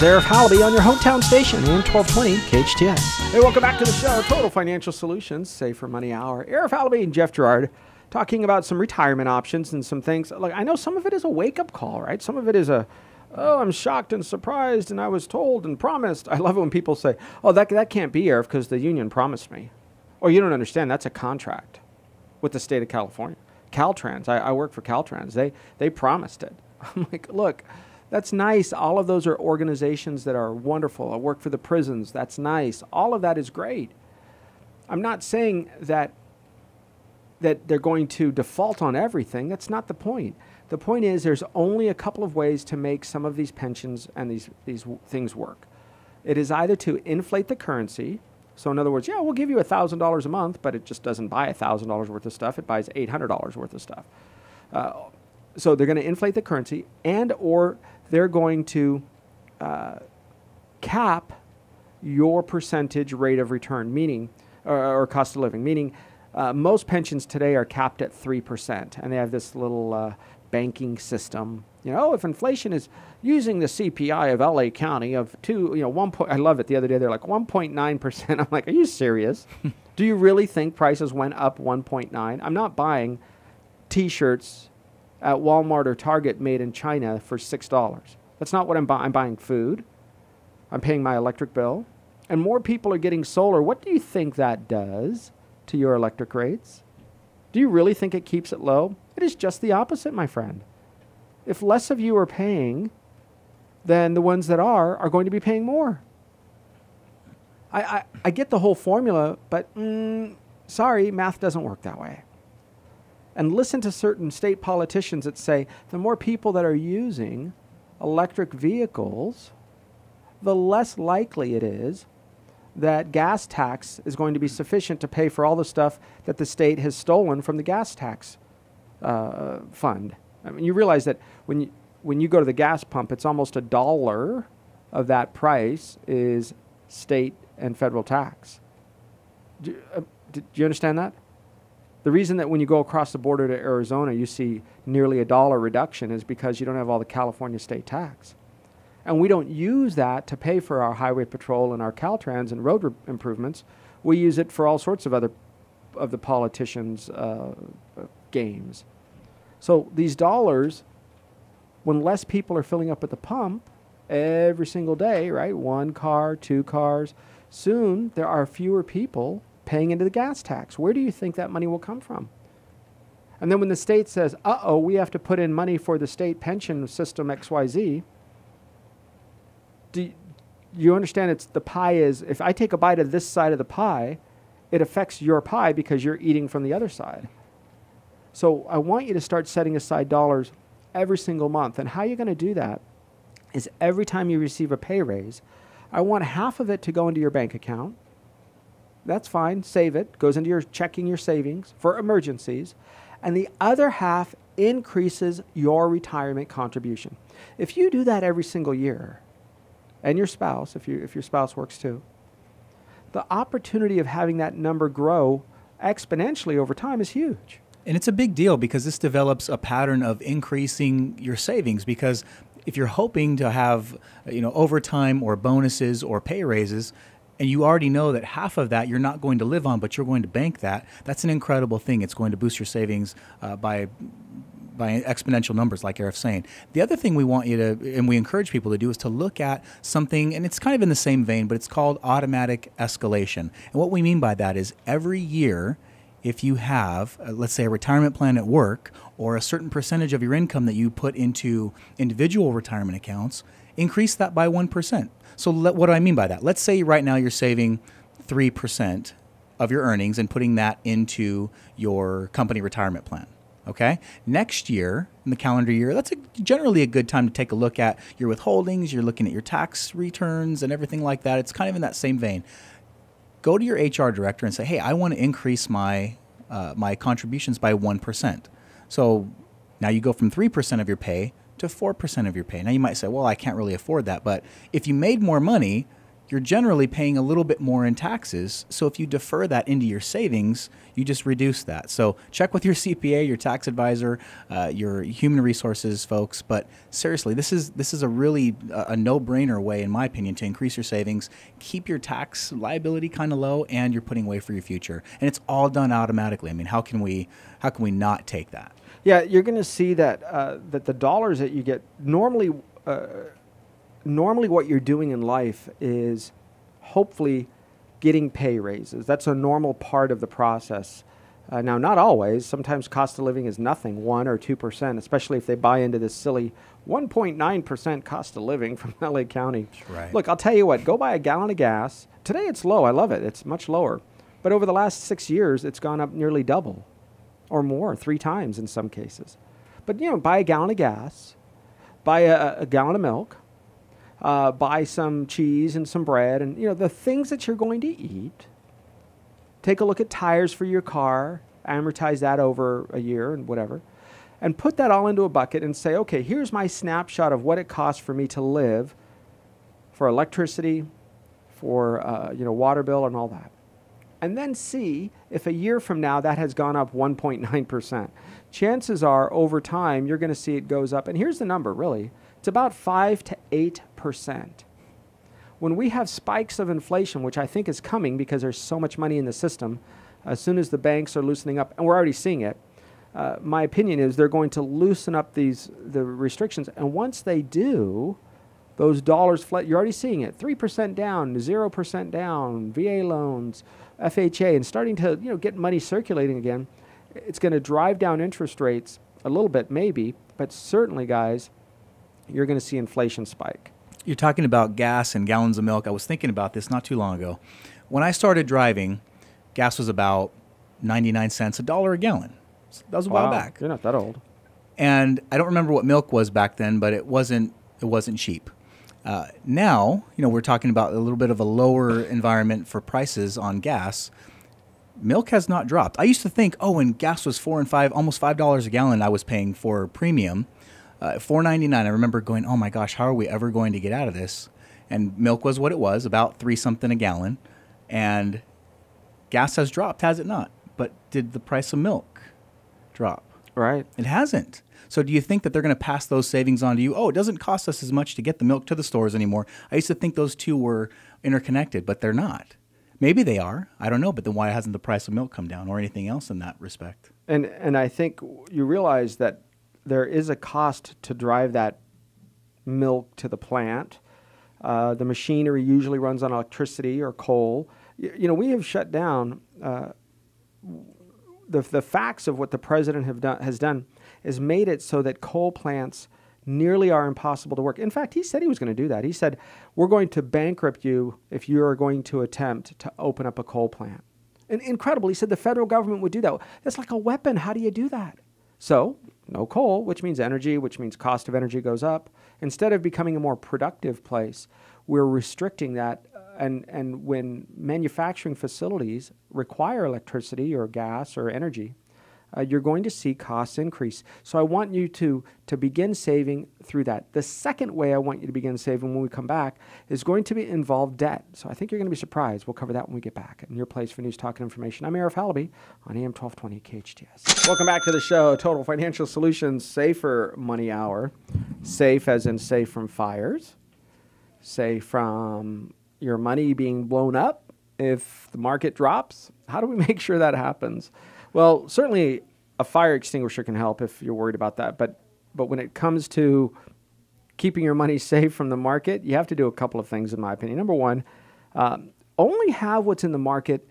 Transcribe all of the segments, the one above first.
is Arif Halaby on your hometown station, AM 1220 KHTS. Hey, welcome back to the show, Total Financial Solutions, Safer Money Hour. Arif Halaby and Jeff Girard talking about some retirement options and some things. Like I know some of it is a wake-up call, right? Some of it is a, oh, I'm shocked and surprised, and I was told and promised. I love it when people say, oh, that, that can't be Arif because the union promised me. Or you don't understand, that's a contract with the state of California. Caltrans, I, I work for Caltrans. They, they promised it. I'm like, look, that's nice. All of those are organizations that are wonderful. I work for the prisons. That's nice. All of that is great. I'm not saying that that they're going to default on everything. That's not the point. The point is there's only a couple of ways to make some of these pensions and these these things work. It is either to inflate the currency. So in other words, yeah, we'll give you $1,000 a month, but it just doesn't buy $1,000 worth of stuff. It buys $800 worth of stuff. Uh, so they're going to inflate the currency and or they're going to uh, cap your percentage rate of return, meaning, or, or cost of living, meaning uh, most pensions today are capped at 3%, and they have this little uh, banking system. You know, if inflation is using the CPI of LA County of two, you know, one point, I love it. The other day they're like 1.9%. I'm like, are you serious? Do you really think prices went up 1.9? I'm not buying T-shirts at Walmart or Target made in China for six dollars. That's not what I'm buying. I'm buying food. I'm paying my electric bill, and more people are getting solar. What do you think that does to your electric rates? Do you really think it keeps it low? It is just the opposite, my friend. If less of you are paying, then the ones that are are going to be paying more. I, I, I get the whole formula, but mm, sorry, math doesn't work that way and listen to certain state politicians that say the more people that are using electric vehicles, the less likely it is that gas tax is going to be sufficient to pay for all the stuff that the state has stolen from the gas tax uh, fund. I mean, you realize that when you, when you go to the gas pump, it's almost a dollar of that price is state and federal tax. Do, uh, do you understand that? The reason that when you go across the border to Arizona, you see nearly a dollar reduction is because you don't have all the California state tax. And we don't use that to pay for our highway patrol and our Caltrans and road re- improvements. We use it for all sorts of other of the politicians' uh, games. So these dollars, when less people are filling up at the pump every single day, right? One car, two cars. Soon there are fewer people paying into the gas tax. Where do you think that money will come from? And then when the state says, uh oh, we have to put in money for the state pension system XYZ, do you understand it's the pie is if I take a bite of this side of the pie, it affects your pie because you're eating from the other side. So I want you to start setting aside dollars every single month. And how you're going to do that is every time you receive a pay raise, I want half of it to go into your bank account that's fine. Save it. Goes into your checking your savings for emergencies. And the other half increases your retirement contribution. If you do that every single year, and your spouse, if, you, if your spouse works too, the opportunity of having that number grow exponentially over time is huge. And it's a big deal because this develops a pattern of increasing your savings because if you're hoping to have you know overtime or bonuses or pay raises and you already know that half of that you're not going to live on, but you're going to bank that, that's an incredible thing. It's going to boost your savings uh, by by exponential numbers, like Arif's saying. The other thing we want you to, and we encourage people to do, is to look at something, and it's kind of in the same vein, but it's called automatic escalation. And what we mean by that is every year, if you have, uh, let's say, a retirement plan at work or a certain percentage of your income that you put into individual retirement accounts, increase that by 1%. So let, what do I mean by that? Let's say right now you're saving 3% of your earnings and putting that into your company retirement plan. Okay. Next year, in the calendar year, that's a, generally a good time to take a look at your withholdings. You're looking at your tax returns and everything like that. It's kind of in that same vein. Go to your HR director and say, "Hey, I want to increase my uh, my contributions by one percent." So now you go from three percent of your pay to 4% of your pay. Now you might say, well, I can't really afford that. But if you made more money, you're generally paying a little bit more in taxes. So if you defer that into your savings, you just reduce that. So check with your CPA, your tax advisor, uh, your human resources folks. But seriously, this is this is a really uh, a no-brainer way, in my opinion, to increase your savings, keep your tax liability kind of low, and you're putting away for your future. And it's all done automatically. I mean, how can we how can we not take that? Yeah, you're going to see that uh, that the dollars that you get normally uh, normally what you're doing in life is hopefully getting pay raises. That's a normal part of the process. Uh, now, not always. Sometimes cost of living is nothing, one or two percent, especially if they buy into this silly 1.9 percent cost of living from LA County. Right. Look, I'll tell you what. Go buy a gallon of gas. Today it's low. I love it. It's much lower. But over the last six years, it's gone up nearly double, or more, three times in some cases. But you know, buy a gallon of gas, buy a, a gallon of milk, uh, buy some cheese and some bread, and you know the things that you're going to eat. Take a look at tires for your car, amortize that over a year and whatever, and put that all into a bucket and say, okay, here's my snapshot of what it costs for me to live, for electricity, for uh, you know water bill and all that, and then see if a year from now that has gone up 1.9 percent. Chances are, over time, you're going to see it goes up. And here's the number, really it's about 5 to 8%. When we have spikes of inflation, which I think is coming because there's so much money in the system, as soon as the banks are loosening up, and we're already seeing it, uh, my opinion is they're going to loosen up these the restrictions. And once they do, those dollars flat. You're already seeing it: three percent down, zero percent down, VA loans, FHA, and starting to you know get money circulating again. It's going to drive down interest rates a little bit, maybe, but certainly, guys, you're going to see inflation spike. You're talking about gas and gallons of milk. I was thinking about this not too long ago. When I started driving, gas was about 99 cents a dollar a gallon. That was a wow, while back. You're not that old. And I don't remember what milk was back then, but it wasn't it wasn't cheap. Uh, now, you know, we're talking about a little bit of a lower environment for prices on gas. Milk has not dropped. I used to think, oh, when gas was four and five, almost five dollars a gallon, I was paying for premium uh, Four ninety nine. I remember going, oh my gosh, how are we ever going to get out of this? And milk was what it was, about three something a gallon, and gas has dropped, has it not? But did the price of milk drop? Right. It hasn't. So do you think that they're going to pass those savings on to you? Oh, it doesn't cost us as much to get the milk to the stores anymore. I used to think those two were interconnected, but they're not. Maybe they are. I don't know. But then why hasn't the price of milk come down or anything else in that respect? And and I think you realize that there is a cost to drive that milk to the plant. Uh, the machinery usually runs on electricity or coal. Y- you know, we have shut down. Uh, the, the facts of what the president have done, has done is made it so that coal plants nearly are impossible to work. In fact, he said he was going to do that. He said, We're going to bankrupt you if you are going to attempt to open up a coal plant. And incredible. He said the federal government would do that. That's like a weapon. How do you do that? So no coal, which means energy, which means cost of energy goes up. Instead of becoming a more productive place, we're restricting that. And, and when manufacturing facilities require electricity or gas or energy, uh, you're going to see costs increase. So I want you to, to begin saving through that. The second way I want you to begin saving when we come back is going to be involve debt. So I think you're going to be surprised. We'll cover that when we get back. In your place for news, talk, and information, I'm Arif Halaby on AM 1220 KHTS. Welcome back to the show, Total Financial Solutions Safer Money Hour. Safe as in safe from fires, safe from your money being blown up if the market drops. How do we make sure that happens? Well, certainly a fire extinguisher can help if you're worried about that. But but when it comes to keeping your money safe from the market, you have to do a couple of things, in my opinion. Number one, um, only have what's in the market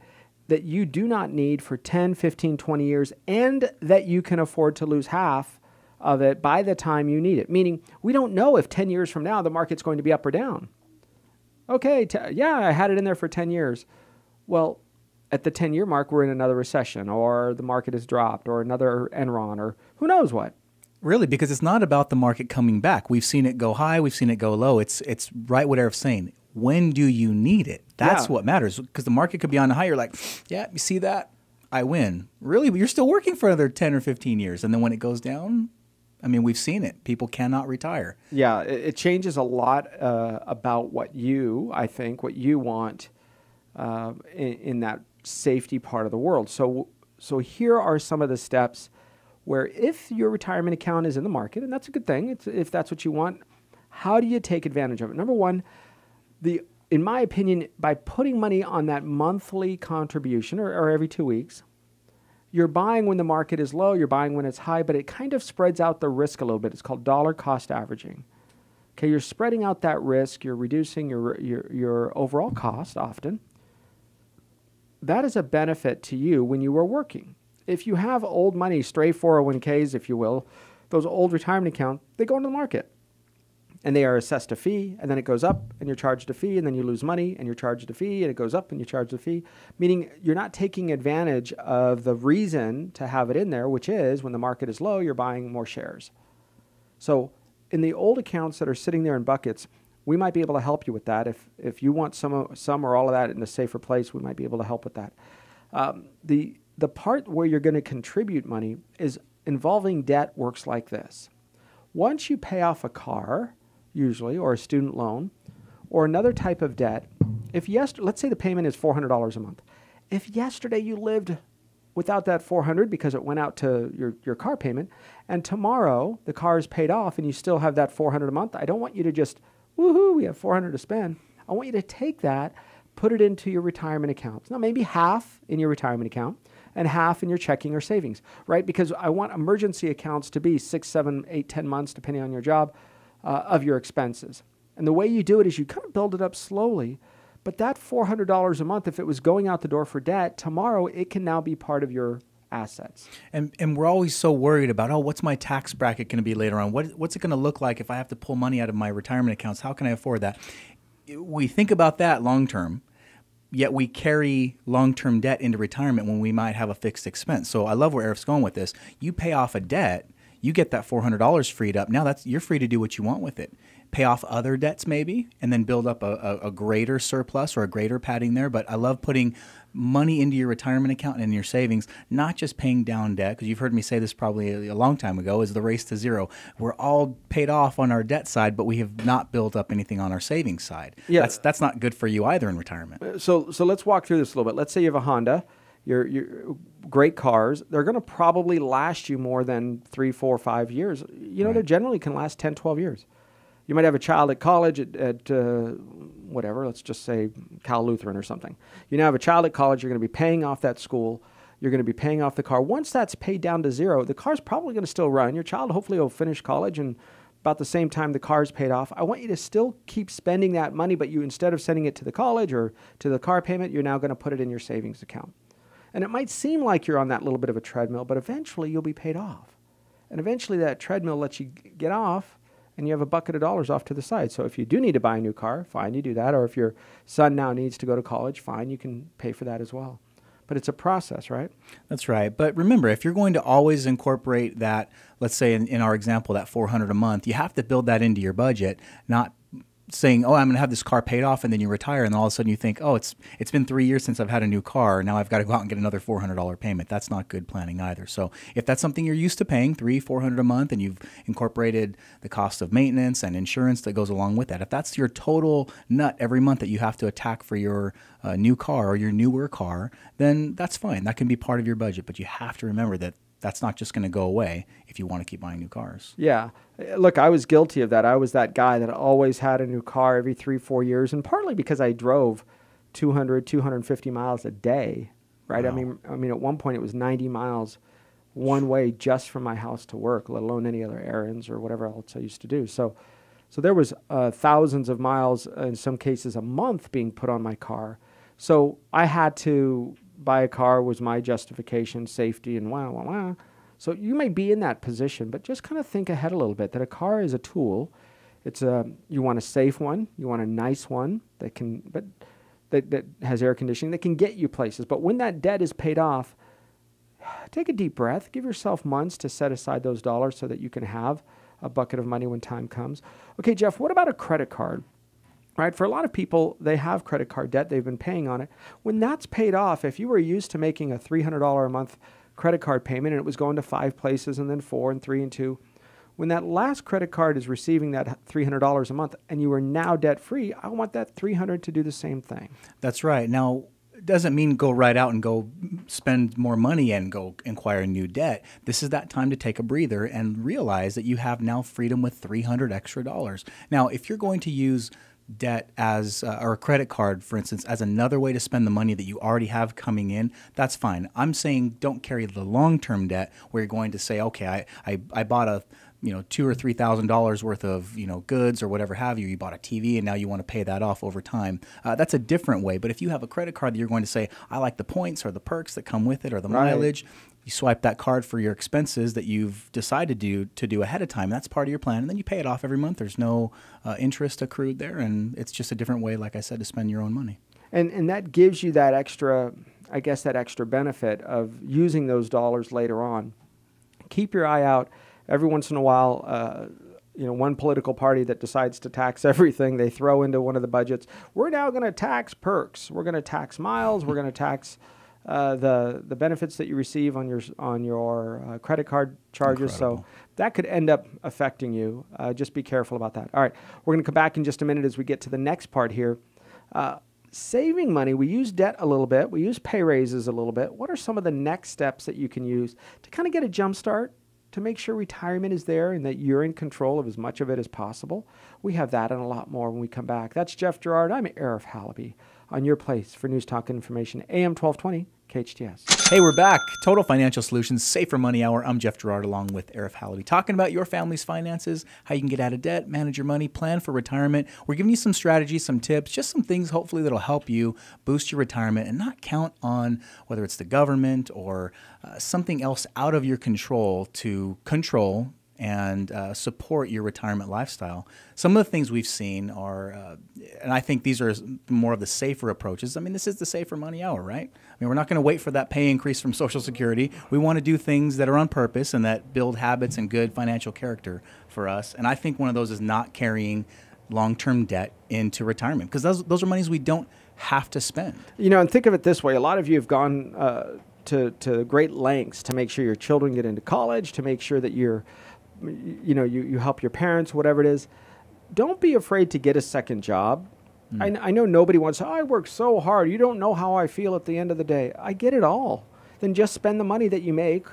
that you do not need for 10, 15, 20 years, and that you can afford to lose half of it by the time you need it. Meaning, we don't know if 10 years from now the market's going to be up or down. Okay, t- yeah, I had it in there for 10 years. Well, at the 10 year mark, we're in another recession, or the market has dropped, or another Enron, or who knows what. Really, because it's not about the market coming back. We've seen it go high, we've seen it go low. It's it's right what Eric's saying. When do you need it? That's Yeah. what matters. Because the market could be on a high. You're like, yeah, you see that? I win. Really, but you're still working for another 10 or 15 years. And then when it goes down, I mean, we've seen it. People cannot retire. Yeah, it, it changes a lot uh, about what you, I think, what you want uh, in, in, that safety part of the world. So, so here are some of the steps where if your retirement account is in the market, and that's a good thing, if that's what you want, how do you take advantage of it? Number one, the in my opinion, by putting money on that monthly contribution or, or every two weeks, you're buying when the market is low, you're buying when it's high, but it kind of spreads out the risk a little bit. It's called dollar cost averaging. Okay, you're spreading out that risk, you're reducing your, your, your overall cost often. That is a benefit to you when you are working. If you have old money, stray 401ks, if you will, those old retirement accounts, they go into the market and they are assessed a fee, and then it goes up, and you're charged a fee, and then you lose money, and you're charged a fee, and it goes up, and you're charged a fee. Meaning you're not taking advantage of the reason to have it in there, which is when the market is low, you're buying more shares. So in the old accounts that are sitting there in buckets, we might be able to help you with that. If if you want some some or all of that in a safer place, we might be able to help with that. Um, the the part where you're going to contribute money is involving debt works like this. Once you pay off a car, usually, or a student loan, or another type of debt, if yesterday, let's say the payment is $400 a month. If yesterday you lived without that 400 because it went out to your, your car payment, and tomorrow the car is paid off and you still have that 400 a month, I don't want you to just, woohoo, we have 400 to spend. I want you to take that, put it into your retirement accounts. Now, maybe half in your retirement account and half in your checking or savings, right? Because I want emergency accounts to be six, seven, eight, ten months, depending on your job, uh, of your expenses. And the way you do it is you kind of build it up slowly. But that $400 a month, if it was going out the door for debt, tomorrow it can now be part of your assets. And and we're always so worried about, oh, what's my tax bracket going to be later on? What, what's it going to look like if I have to pull money out of my retirement accounts? How can I afford that? We think about that long term, yet we carry long term debt into retirement when we might have a fixed expense. So I love where Eric's going with this. You pay off a debt you get that $400 freed up. Now that's you're free to do what you want with it. Pay off other debts maybe, and then build up a, a, a greater surplus or a greater padding there. But I love putting money into your retirement account and in your savings, not just paying down debt, because you've heard me say this probably a, long time ago, is the race to zero. We're all paid off on our debt side, but we have not built up anything on our savings side. Yeah. That's, that's not good for you either in retirement. Uh, so, so let's walk through this a little bit. Let's say you have a Honda your, your great cars, they're going to probably last you more than three, four, five years. You know, right. they generally can last 10, 12 years. You might have a child at college at, at uh, whatever, let's just say Cal Lutheran or something. You now have a child at college, you're going to be paying off that school, you're going to be paying off the car. Once that's paid down to zero, the car's probably going to still run. Your child hopefully will finish college and about the same time the car's paid off. I want you to still keep spending that money, but you instead of sending it to the college or to the car payment, you're now going to put it in your savings account. And it might seem like you're on that little bit of a treadmill, but eventually you'll be paid off. And eventually that treadmill lets you get off and you have a bucket of dollars off to the side. So if you do need to buy a new car, fine, you do that. Or if your son now needs to go to college, fine, you can pay for that as well. But it's a process, right? That's right. But remember, if you're going to always incorporate that, let's say in, in our example, that 400 a month, you have to build that into your budget, not saying, "Oh, I'm going to have this car paid off," and then you retire, and all of a sudden you think, "Oh, it's it's been three years since I've had a new car. Now I've got to go out and get another four hundred dollar payment." That's not good planning either. So if that's something you're used to paying, three, four hundred a month, and you've incorporated the cost of maintenance and insurance that goes along with that, if that's your total nut every month that you have to attack for your uh, new car or your newer car, then that's fine. That can be part of your budget, but you have to remember that that's not just going to go away if you want to keep buying new cars. Yeah. Look, I was guilty of that. I was that guy that always had a new car every three, four years, and partly because I drove 200, 250 miles a day, right? Wow. I mean, I mean, at one point it was 90 miles one way just from my house to work, let alone any other errands or whatever else I used to do. So, so there was uh, thousands of miles, in some cases a month, being put on my car. So I had to buy a car was my justification, safety, and wow, wow, wow. So you may be in that position, but just kind of think ahead a little bit that a car is a tool. It's a you want a safe one, you want a nice one that can, but that, that has air conditioning that can get you places. But when that debt is paid off, take a deep breath. Give yourself months to set aside those dollars so that you can have a bucket of money when time comes. Okay, Jeff, what about a credit card? Right? For a lot of people, they have credit card debt, they've been paying on it. When that's paid off, if you were used to making a $300 a month credit card payment and it was going to five places and then four and three and two, when that last credit card is receiving that $300 a month and you are now debt free, I want that 300 to do the same thing. That's right. Now, doesn't mean go right out and go spend more money and go acquire new debt. This is that time to take a breather and realize that you have now freedom with 300 extra dollars. Now, if you're going to use debt as uh, or a credit card for instance as another way to spend the money that you already have coming in that's fine. I'm saying don't carry the long-term debt where you're going to say okay i i, I bought a you know two or three thousand dollars worth of you know goods or whatever have you. You bought a tv and now you want to pay that off over time. Uh, that's a different way but if you have a credit card that you're going to say i like the points or the perks that come with it or the Right. mileage you swipe that card for your expenses that you've decided to do, to do ahead of time that's part of your plan and then you pay it off every month there's no uh, interest accrued there and it's just a different way like i said to spend your own money And, and that gives you that extra, I guess, that extra benefit of using those dollars later on. Keep your eye out every once in a while. Uh, you know, one political party that decides to tax everything they throw into one of the budgets. We're now going to tax perks. We're going to tax miles. We're going to tax uh, the the benefits that you receive on your on your uh, credit card charges. So that could end up affecting you. Uh, just be careful about that. All right, we're going to come back in just a minute as we get to the next part here. Uh, saving money, we use debt a little bit, we use pay raises a little bit. What are some of the next steps that you can use to kind of get a jump start? To make sure retirement is there and that you're in control of as much of it as possible. We have that and a lot more when we come back. That's Jeff Girard. I'm Arif Halaby on your place for News Talk and Information, AM 1220, KHTS. Hey, we're back. Total Financial Solutions, Safer Money Hour. I'm Jeff Girard along with Arif Halaby, talking about your family's finances, how you can get out of debt, manage your money, plan for retirement. We're giving you some strategies, some tips, just some things hopefully that'll help you boost your retirement and not count on whether it's the government or uh, something else out of your control to control and uh, support your retirement lifestyle. Some of the things we've seen are, uh, and I think these are more of the safer approaches. I mean, this is the safer money hour, right? I mean, we're not going to wait for that pay increase from Social Security. We want to do things that are on purpose and that build habits and good financial character for us. And I think one of those is not carrying long-term debt into retirement because those those are monies we don't have to spend. You know, and think of it this way: a lot of you have gone uh, to to great lengths to make sure your children get into college, to make sure that you're, you know, you, you help your parents, whatever it is. Don't be afraid to get a second job. Mm. I, I know nobody wants. Oh, I work so hard. You don't know how I feel at the end of the day. I get it all. Then just spend the money that you make,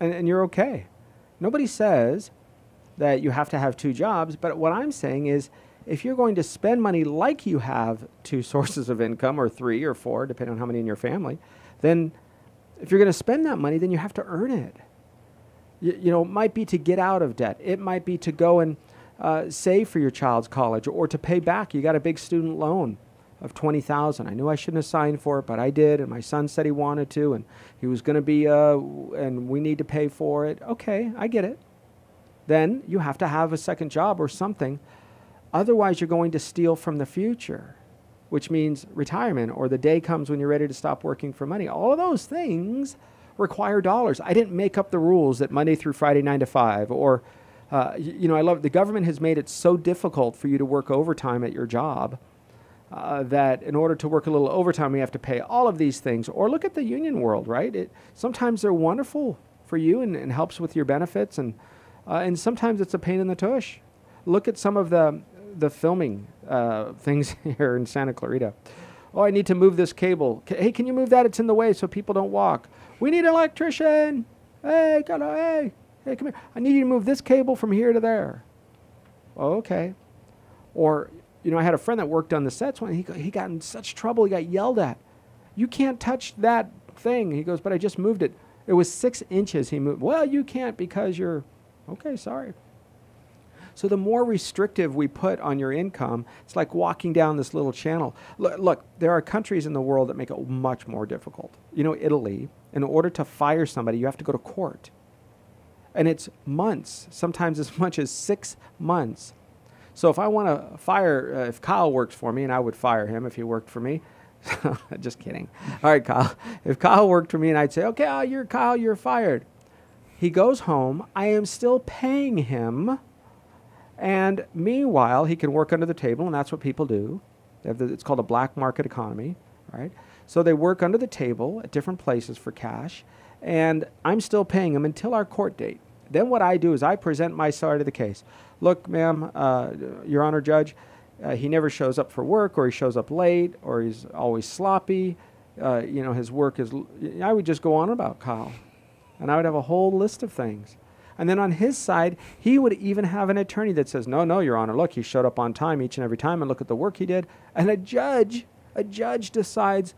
and, and you're okay. Nobody says that you have to have two jobs, but what I'm saying is if you're going to spend money like you have two sources of income or three or four, depending on how many in your family, then if you're going to spend that money, then you have to earn it. You, know, it might be to get out of debt. It might be to go and uh, save for your child's college or to pay back. You got a big student loan of 20000 I knew I shouldn't have signed for it, but I did. And my son said he wanted to, and he was going to be, uh, and we need to pay for it. Okay, I get it. Then you have to have a second job or something. Otherwise, you're going to steal from the future, which means retirement or the day comes when you're ready to stop working for money. All of those things require dollars. I didn't make up the rules that Monday through Friday, nine to five, or, uh, you know, I love the government has made it so difficult for you to work overtime at your job. Uh, that in order to work a little overtime, you have to pay all of these things. Or look at the union world, right? It, sometimes they're wonderful for you and, and helps with your benefits, and uh, and sometimes it's a pain in the tush. Look at some of the the filming uh, things here in Santa Clarita. Oh, I need to move this cable. Hey, can you move that? It's in the way so people don't walk. We need an electrician. Hey, got hey, hey, come here. I need you to move this cable from here to there. Okay. Or, you know, I had a friend that worked on the sets when he, he got in such trouble. He got yelled at. You can't touch that thing. He goes, but I just moved it. It was six inches he moved. Well, you can't because you're, okay, sorry. So the more restrictive we put on your income, it's like walking down this little channel. Look, look, there are countries in the world that make it much more difficult. You know, Italy, in order to fire somebody, you have to go to court. And it's months, sometimes as much as six months. So if I want to fire, uh, if Kyle works for me, and I would fire him if he worked for me. Just kidding. All right, Kyle. If Kyle worked for me and I'd say, okay, uh, you're Kyle, you're fired. He goes home. I am still paying him. And meanwhile, he can work under the table, and that's what people do. It's called a black market economy, right? So they work under the table at different places for cash, and I'm still paying him until our court date. Then what I do is I present my side of the case. Look, ma'am, uh, Your Honor, Judge, uh, he never shows up for work, or he shows up late, or he's always sloppy. Uh, you know, his work is. I would just go on about Kyle, and I would have a whole list of things. And then on his side, he would even have an attorney that says, "No, no, Your Honor, look, he showed up on time each and every time, and look at the work he did." And a judge, a judge decides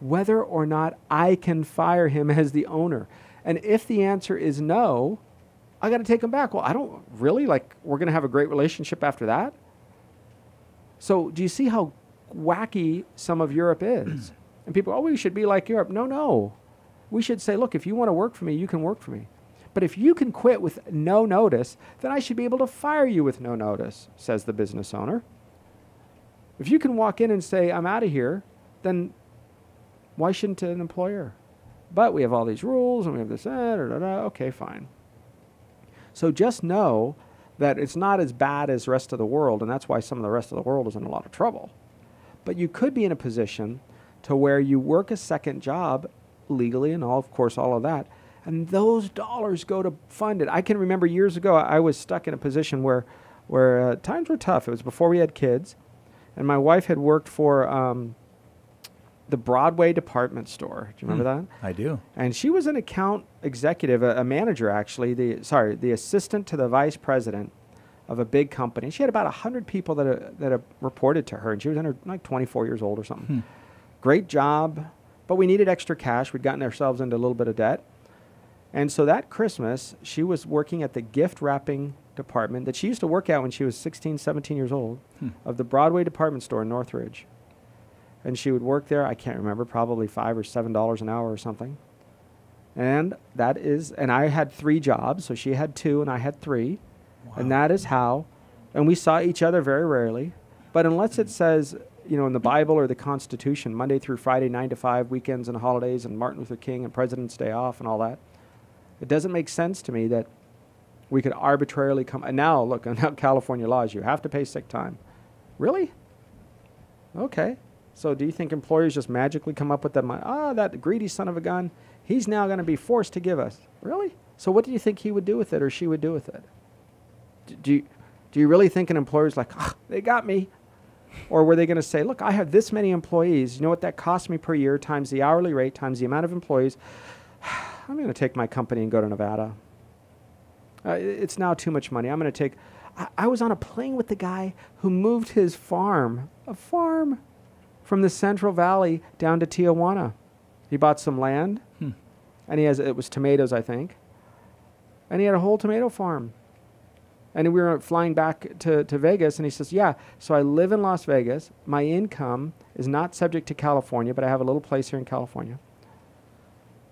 whether or not I can fire him as the owner. And if the answer is no, I got to take him back. Well, I don't really like. We're going to have a great relationship after that. So, do you see how wacky some of Europe is? and people, oh, we should be like Europe. No, no. We should say, look, if you want to work for me, you can work for me. But if you can quit with no notice, then I should be able to fire you with no notice, says the business owner. If you can walk in and say, I'm out of here, then why shouldn't an employer? But we have all these rules and we have this, eh, da, da, da. okay, fine. So just know that it's not as bad as the rest of the world, and that's why some of the rest of the world is in a lot of trouble. But you could be in a position to where you work a second job legally and all, of course, all of that, and those dollars go to fund it. I can remember years ago, I was stuck in a position where, where uh, times were tough. It was before we had kids, and my wife had worked for um, the Broadway department store. Do you remember Hmm. that? I do. And she was an account executive, a, a manager actually. The sorry, the assistant to the vice president of a big company. She had about hundred people that uh, that uh, reported to her, and she was under like 24 years old or something. Great job, but we needed extra cash. We'd gotten ourselves into a little bit of debt, and so that Christmas she was working at the gift wrapping department that she used to work at when she was 16, 17 years old, Hmm. of the Broadway department store in Northridge. And she would work there. I can't remember, probably five or seven dollars an hour or something. And that is, and I had three jobs, so she had two and I had three. And that is how, and we saw each other very rarely. But unless it says, you know, in the Bible or the Constitution, Monday through Friday, nine to five, weekends and holidays, and Martin Luther King and President's Day off and all that, it doesn't make sense to me that we could arbitrarily come. And now, look, now California laws, you have to pay sick time. Really? Okay. So do you think employers just magically come up with that money? Ah, that greedy son of a gun, he's now going to be forced to give us. Really? So what do you think he would do with it or she would do with it? Do you, do you really think an employer's like, ah, they got me? Or were they going to say, look, I have this many employees. You know what that costs me per year times the hourly rate times the amount of employees? I'm going to take my company and go to Nevada. Uh, it's now too much money. I'm going to take. I, I was on a plane with the guy who moved his farm, a farm, from the Central Valley down to Tijuana. He bought some land, Hmm. and he has it was tomatoes, I think, and he had a whole tomato farm. And we were flying back to, to Vegas, and he says, Yeah, so I live in Las Vegas. My income is not subject to California, but I have a little place here in California.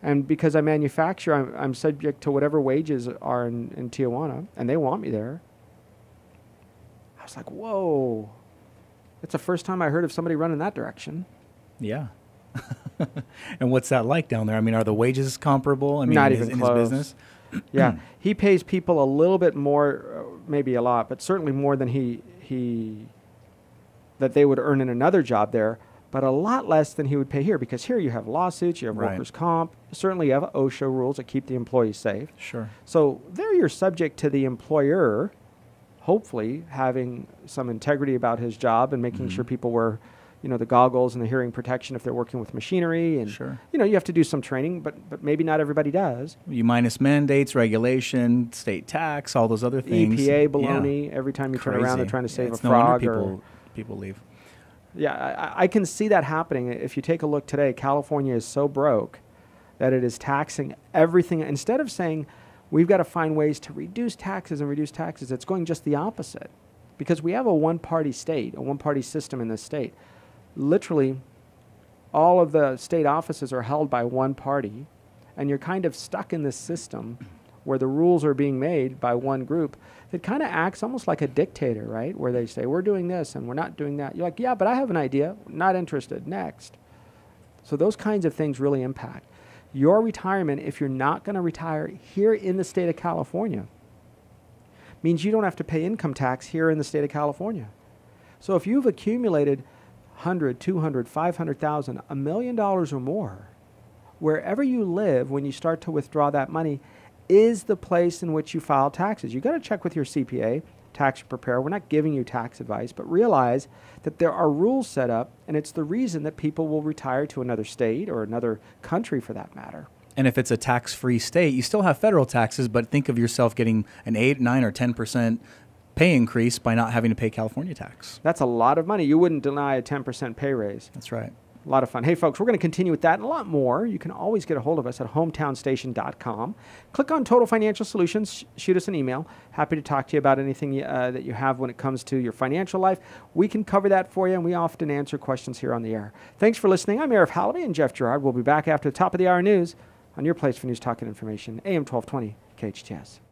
And because I manufacture, I'm, I'm subject to whatever wages are in, in Tijuana, and they want me there. I was like, Whoa. It's the first time I heard of somebody running that direction. Yeah. and what's that like down there? I mean, are the wages comparable? I mean, Not in his, even in his close. business. yeah, he pays people a little bit more, uh, maybe a lot, but certainly more than he he that they would earn in another job there, but a lot less than he would pay here because here you have lawsuits, you have Right. workers' comp, certainly you have OSHA rules that keep the employees safe. Sure. So there you're subject to the employer, hopefully having some integrity about his job and making sure Mhm. people wear, you know, the goggles and the hearing protection if they're working with machinery and Sure. you know you have to do some training, but but maybe not everybody does. You minus mandates, regulation, state tax, all those other things. EPA Yeah. Baloney. Every time you turn around, they're trying to Yeah, save it's a no frog. people, or, people leave. Yeah, I, I can see that happening. If you take a look today, California is so broke that it is taxing everything. Instead of saying we've got to find ways to reduce taxes and reduce taxes, it's going just the opposite. Because we have a one party state, a one party system in this state. Literally, all of the state offices are held by one party, and you're kind of stuck in this system where the rules are being made by one group that kind of acts almost like a dictator, right? Where they say, we're doing this and we're not doing that. You're like, yeah, but I have an idea. Not interested. Next. So those kinds of things really impact. Your retirement, if you're not going to retire here in the state of California, means you don't have to pay income tax here in the state of California. So if you've accumulated 100, 200, 500,000, a million dollars or more, wherever you live when you start to withdraw that money, is the place in which you file taxes. You got to check with your CPA, tax preparer. We're not giving you tax advice, but realize that there are rules set up, and it's the reason that people will retire to another state or another country for that matter. And if it's a tax free state, you still have federal taxes, but think of yourself getting an 8, 9, or 10% pay increase by not having to pay California tax. That's a lot of money. You wouldn't deny a 10% pay raise. That's right. A lot of fun. Hey, folks, we're going to continue with that and a lot more. You can always get a hold of us at hometownstation.com. Click on Total Financial Solutions, sh- shoot us an email. Happy to talk to you about anything uh, that you have when it comes to your financial life. We can cover that for you, and we often answer questions here on the air. Thanks for listening. I'm Arif Halaby and Jeff Girard. We'll be back after the top of the hour news on your place for news, talk, and information, AM 1220 KHTS.